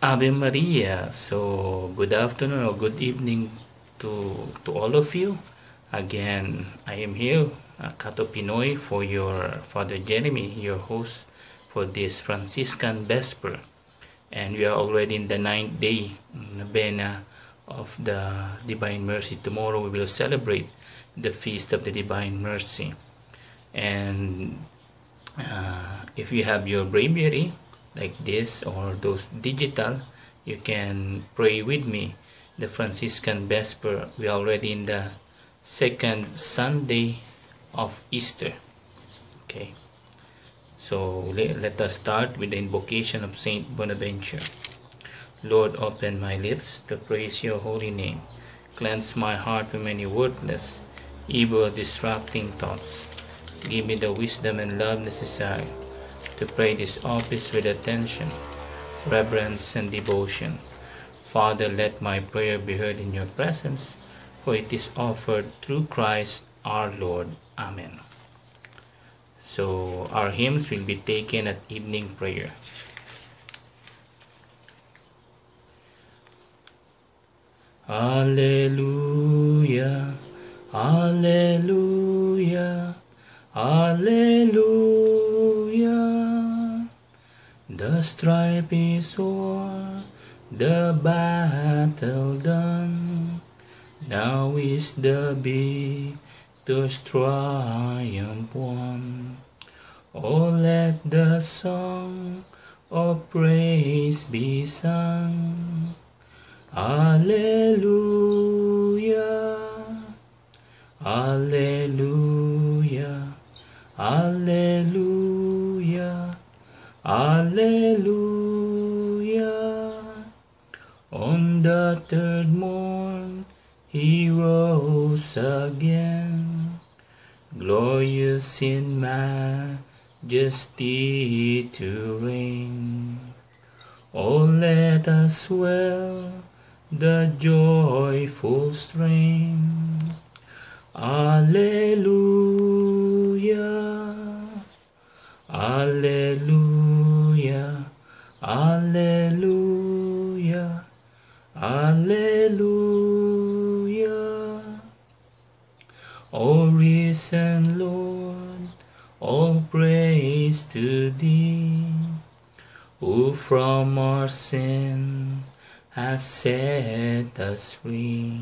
Ave Maria. So, good afternoon or good evening to, to all of you. Again, I am here, uh, CATHOpinoy, for your Father Jeremy, your host for this Franciscan Vesper. And we are already in the ninth day, Novena of the Divine Mercy. Tomorrow we will celebrate the Feast of the Divine Mercy. And uh, if you have your breviary, like this or those digital you can pray with me. The Franciscan Vesper we are already in the second Sunday of Easter. Okay. So let, let us start with the invocation of Saint Bonaventure. Lord open my lips to praise your holy name. Cleanse my heart from any worthless evil distracting thoughts. Give me the wisdom and love necessary to pray this office with attention, reverence, and devotion. Father, let my prayer be heard in your presence, for it is offered through Christ our Lord. Amen. So, our hymns will be taken at evening prayer. Alleluia, Alleluia, The strife is o'er, the battle done. Now is the victor's triumph won. Oh, let the song of praise be sung. Alleluia, Alleluia, Alleluia. Alleluia. On the third morn he rose again, glorious in majesty to reign. Oh, let us swell the joyful strain. Alleluia, Alleluia. Alleluia, Alleluia. O risen Lord, all praise to Thee, who from our sin has set us free,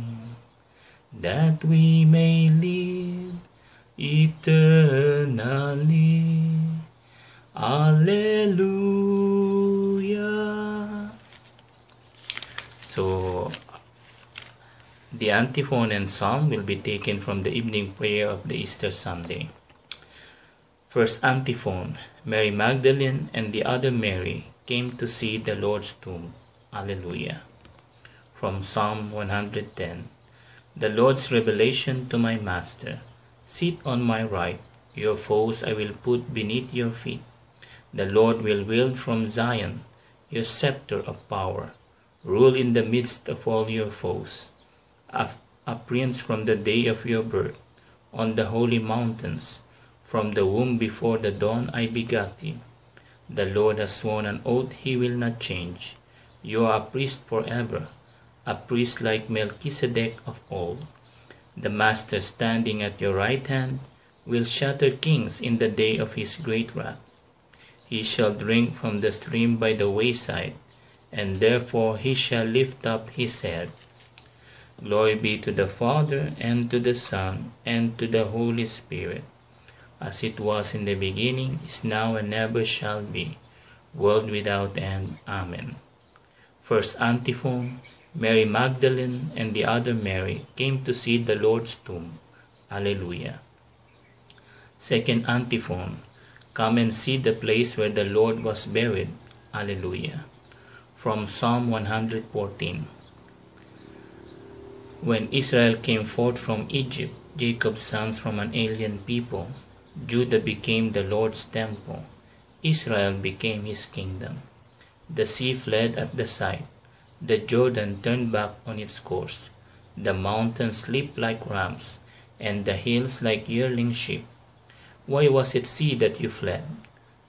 that we may live eternally. The antiphon and psalm will be taken from the evening prayer of the Easter Sunday. First antiphon Mary Magdalene and the other Mary came to see the Lord's tomb. Alleluia. From Psalm 110 The Lord's revelation to my Master Sit on my right, your foes I will put beneath your feet. The Lord will wield from Zion your scepter of power. Rule in the midst of all your foes. A, prince from the day of your birth, on the holy mountains, from the womb before the dawn I begat you. The Lord has sworn an oath he will not change. You are a priest forever, a priest like Melchizedek of old. The Master standing at your right hand will shatter kings in the day of his great wrath. He shall drink from the stream by the wayside, and therefore he shall lift up his head. Glory be to the Father, and to the Son, and to the Holy Spirit, as it was in the beginning, is now, and ever shall be, world without end. Amen. First antiphon Mary Magdalene and the other Mary came to see the Lord's tomb. Alleluia. Second antiphon Come and see the place where the Lord was buried. Alleluia. From Psalm 114. When Israel came forth from Egypt, Jacob's sons from an alien people, Judah became the Lord's temple, Israel became his kingdom. The sea fled at the sight, the Jordan turned back on its course, the mountains leaped like rams, and the hills like yearling sheep. Why was it sea that you fled,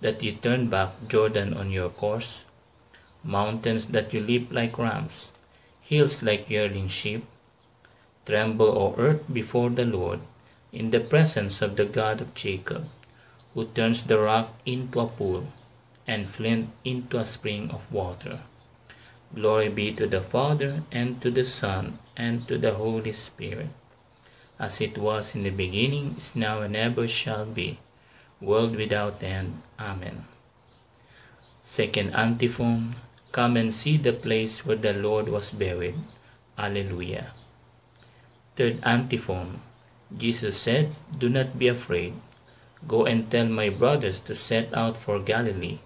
that you turned back Jordan on your course? mountains that you leap like rams, hills like yearling sheep. Tremble, O earth, before the Lord, in the presence of the God of Jacob, who turns the rock into a pool and flint into a spring of water. Glory be to the Father, and to the Son, and to the Holy Spirit, as it was in the beginning, is now, and ever shall be, world without end. Amen. Second antiphon Come and see the place where the Lord was buried. Alleluia. Third antiphon Jesus said, Do not be afraid. Go and tell my brothers to set out for Galilee.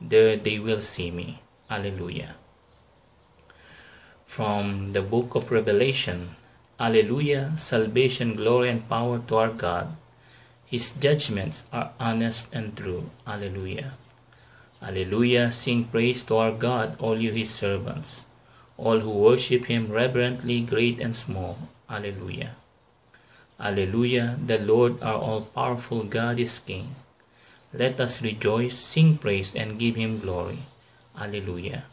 There they will see me. Alleluia. From the book of Revelation Alleluia, salvation, glory, and power to our God. His judgments are honest and true. Alleluia. Alleluia, sing praise to our God, all you his servants, all who worship him reverently, great and small. Alleluia. Alleluia, the Lord our all powerful God is King. Let us rejoice, sing praise, and give him glory. Alleluia.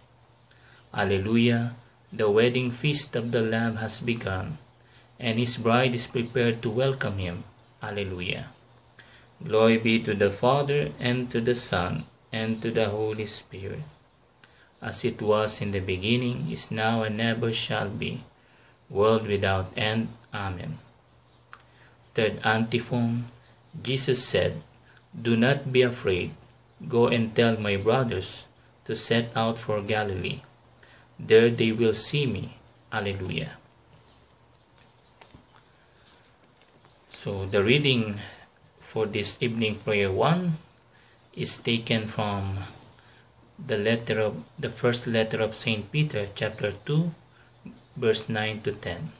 Alleluia, the wedding feast of the Lamb has begun, and his bride is prepared to welcome him. Alleluia. Glory be to the Father, and to the Son, and to the Holy Spirit, as it was in the beginning, is now, and ever shall be, world without end. Amen. Third antiphon Jesus said, Do not be afraid. Go and tell my brothers to set out for Galilee. There they will see me. Alleluia. So the reading for this evening prayer one is taken from the letter of the first letter of Saint Peter chapter 2 verse 9 to 10.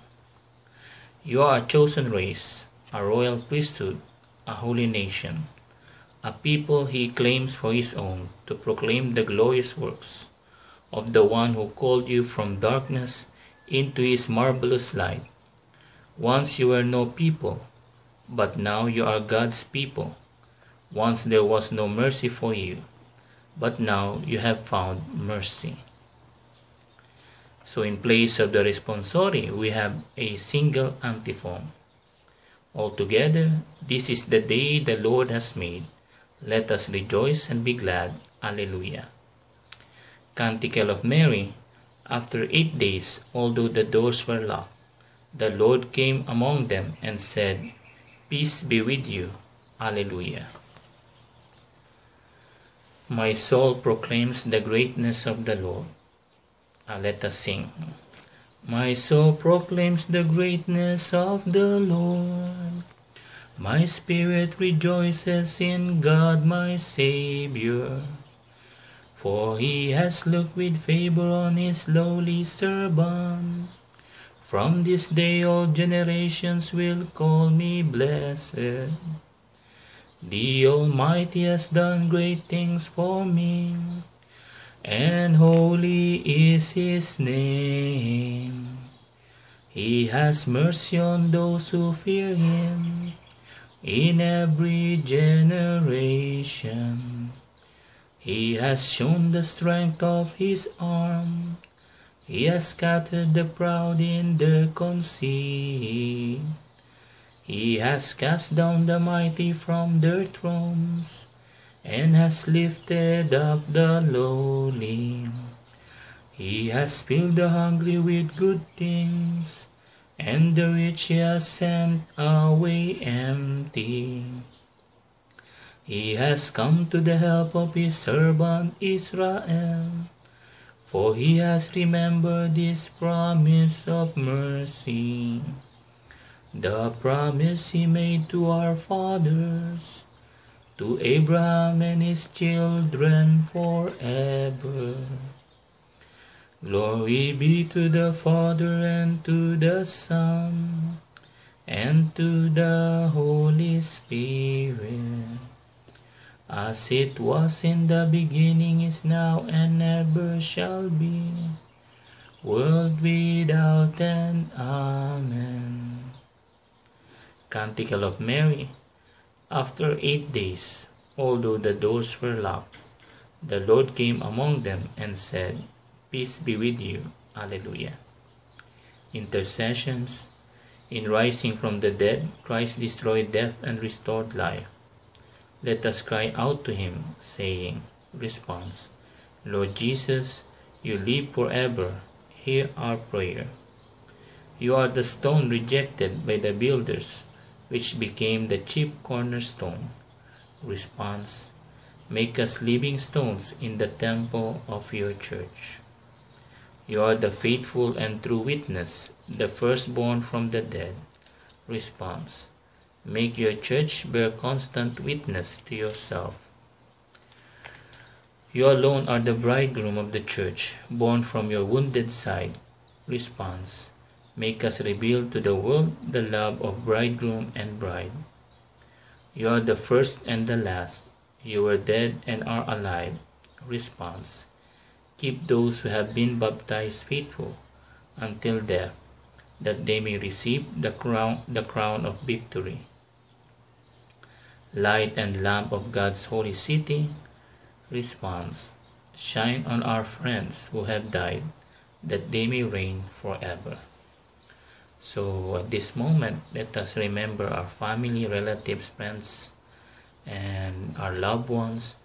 You are a chosen race, a royal priesthood, a holy nation, a people he claims for his own to proclaim the glorious works of the one who called you from darkness into his marvelous light. Once you were no people, but now you are God's people. Once there was no mercy for you, but now you have found mercy. So in place of the responsorial, we have a single antiphon. Altogether, this is the day the Lord has made. Let us rejoice and be glad. Alleluia. Canticle of Mary. After eight days, although the doors were locked, the Lord came among them and said, Peace be with you. Alleluia. My soul proclaims the greatness of the Lord. Uh, let us sing. My soul proclaims the greatness of the Lord. My spirit rejoices in God my Savior. For he has looked with favor on his lowly servant. From this day all generations will call me blessed. The Almighty has done great things for me, and holy is His name. He has mercy on those who fear Him in every generation. He has shown the strength of His arm. He has scattered the proud in their conceit. He has cast down the mighty from their thrones, and has lifted up the lowly. He has filled the hungry with good things, and the rich he has sent away empty. He has come to the help of his servant Israel, for he has remembered his promise of mercy the promise he made to our fathers, to Abraham and his children forever. Glory be to the Father and to the Son and to the Holy Spirit, as it was in the beginning, is now, and ever shall be, world without end. Amen. Canticle of Mary. After eight days, although the doors were locked, The Lord came among them and said, Peace be with you. Alleluia. Intercessions. In rising from the dead, Christ destroyed death and restored life. Let us cry out to him, saying, Response, Lord Jesus, you live forever. Hear our prayer. You are the stone rejected by the builders, which became the chief cornerstone. Response, Make us living stones in the temple of your church. You are the faithful and true witness, the firstborn from the dead. Response, Make your church bear constant witness to yourself. You alone are the bridegroom of the church, born from your wounded side. Response, Make us reveal to the world the love of bridegroom and bride. You are the first and the last. You were dead and are alive. Response, Keep those who have been baptized faithful until death, that they may receive the crown, the crown of victory. Light and lamp of God's holy city, response, shine on our friends who have died, that they may reign forever. So at this moment, let us remember our family, relatives, friends, and our loved ones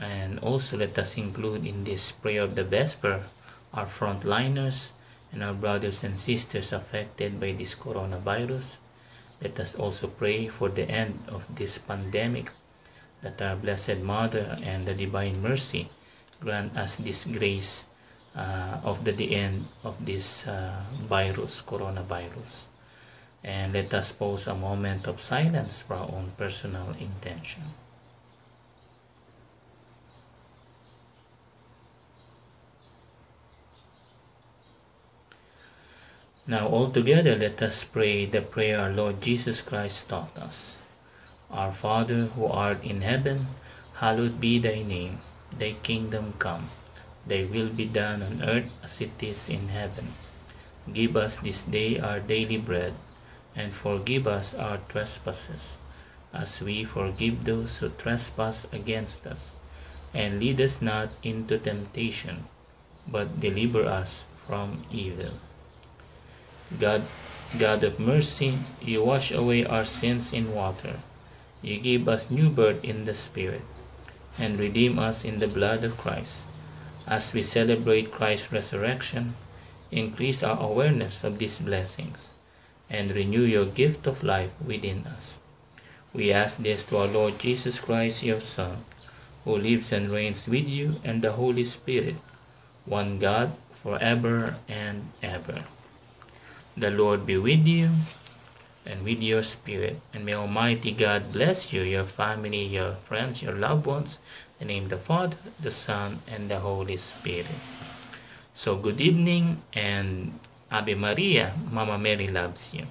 and also let us include in this prayer of the Vesper our frontliners and our brothers and sisters affected by this coronavirus. Let us also pray for the end of this pandemic, that our Blessed Mother and the Divine Mercy grant us this grace uh, of the, the end of this uh, virus, coronavirus. And let us pause a moment of silence for our own personal intention. Now all together let us pray the prayer our Lord Jesus Christ taught us. Our Father who art in heaven, hallowed be thy name. Thy kingdom come. Thy will be done on earth as it is in heaven. Give us this day our daily bread, and forgive us our trespasses, as we forgive those who trespass against us. And lead us not into temptation, but deliver us from evil. God, God of mercy, you wash away our sins in water. You give us new birth in the Spirit, and redeem us in the blood of Christ. As we celebrate Christ's resurrection, increase our awareness of these blessings, and renew your gift of life within us. We ask this to our Lord Jesus Christ, your Son, who lives and reigns with you and the Holy Spirit, one God, forever and ever. The Lord be with you and with your spirit. And may Almighty God bless you, your family, your friends, your loved ones. The name the Father, the Son, and the Holy Spirit. So good evening and Ave Maria, Mama Mary loves you.